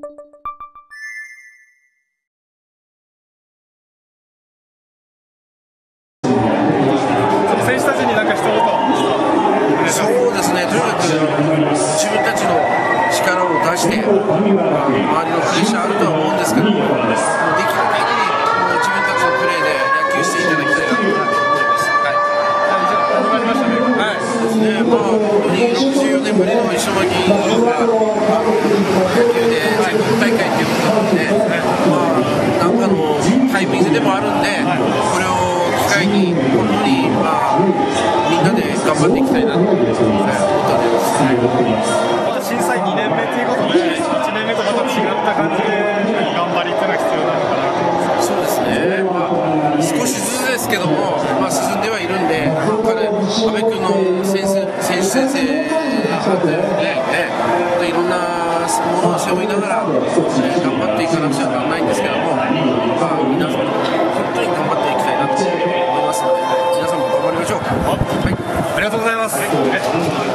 選手たちになんか一言そうです。ね、とにかく自分たちの力を出して、周りのプレッシャーあるとは思うんですけども、できる限りもう自分たちのプレーで野球してい。ただきたい。なと思い。ます。はい。始まりましたねねまあ、本当に64年ぶりの石巻が、まあ、野球で全国大会ということなので、まあ、なんかのタイミングでもあるんで、これを機会に、本当に、まあ、みんなで頑張っていきたいなと思ってます。また震災2年目ということで1年目とまた違った感じで頑張りっていうのが必要なのかなとそうですね、まあ、少しずつですけども、まあ、進んではいるんで、彼、阿部君の先生選手先生だったりね、ねいろんなものを背負いながら、ね頑張っていかなくちゃならないりがとうございます。